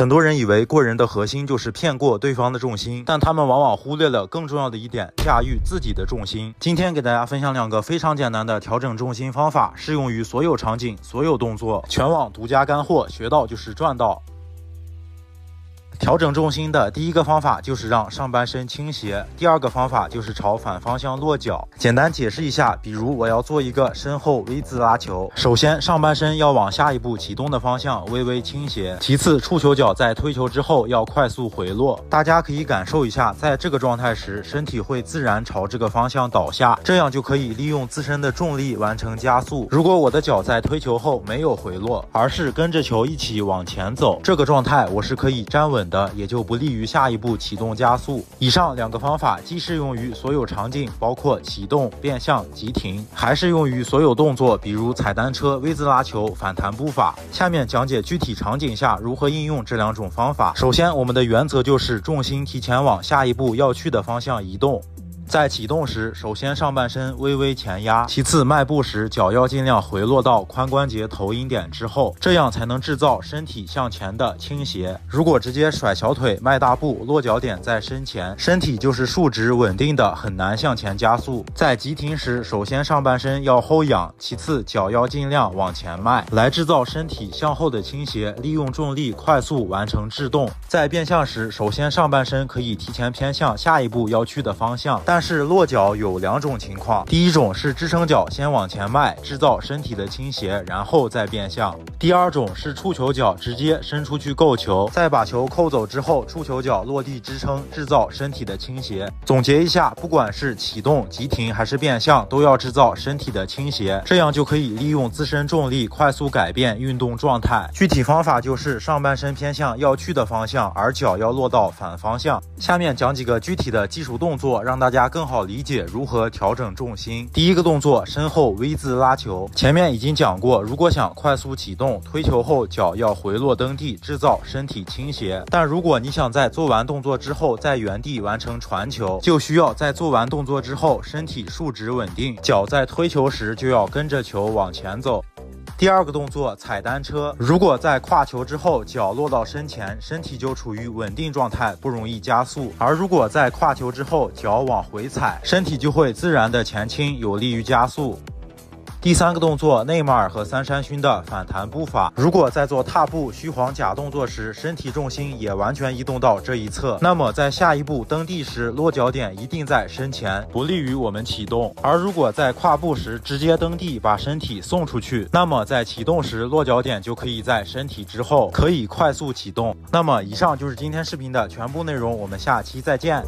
很多人以为过人的核心就是骗过对方的重心，但他们往往忽略了更重要的一点：驾驭自己的重心。今天给大家分享两个非常简单的调整重心方法，适用于所有场景、所有动作，全网独家干货，学到就是赚到。调整重心的第一个方法就是让上半身倾斜，第二个方法就是朝反方向落脚。简单解释一下，比如我要做一个身后 V 字拉球，首先上半身要往下一步启动的方向微微倾斜，其次触球脚在推球之后要快速回落。大家可以感受一下，在这个状态时，身体会自然朝这个方向倒下，这样就可以利用自身的重力完成加速。如果我的脚在推球后没有回落，而是跟着球一起往前走，这个状态我是可以站稳。的也就不利于下一步启动加速。以上两个方法既适用于所有场景，包括启动、变向、急停，还适用于所有动作，比如踩单车、V 字拉球、反弹步法。下面讲解具体场景下如何应用这两种方法。首先，我们的原则就是重心提前往下一步要去的方向移动。在启动时，首先上半身微微前压，其次迈步时脚要尽量回落到髋关节投影点之后，这样才能制造身体向前的倾斜。如果直接甩小腿迈大步，落脚点在身前，身体就是竖直稳定的，很难向前加速。在急停时，首先上半身要后仰，其次脚要尽量往前迈，来制造身体向后的倾斜，利用重力快速完成制动。在变向时，首先上半身可以提前偏向下一步要去的方向，但是落脚有两种情况，第一种是支撑脚先往前迈，制造身体的倾斜，然后再变向；第二种是触球脚直接伸出去够球，再把球扣走之后，触球脚落地支撑，制造身体的倾斜。总结一下，不管是启动、急停还是变向，都要制造身体的倾斜，这样就可以利用自身重力快速改变运动状态。具体方法就是上半身偏向要去的方向，而脚要落到反方向。下面讲几个具体的技术动作，让大家。更好理解如何调整重心。第一个动作，身后 V 字拉球。前面已经讲过，如果想快速启动，推球后脚要回落蹬地，制造身体倾斜。但如果你想在做完动作之后在原地完成传球，就需要在做完动作之后身体竖直稳定，脚在推球时就要跟着球往前走。第二个动作踩单车，如果在跨球之后脚落到身前，身体就处于稳定状态，不容易加速；而如果在跨球之后脚往回踩，身体就会自然的前倾，有利于加速。第三个动作，内马尔和三山勋的反弹步法。如果在做踏步虚晃假动作时，身体重心也完全移动到这一侧，那么在下一步蹬地时，落脚点一定在身前，不利于我们启动。而如果在跨步时直接蹬地，把身体送出去，那么在启动时落脚点就可以在身体之后，可以快速启动。那么以上就是今天视频的全部内容，我们下期再见。